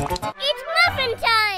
It's muffin time!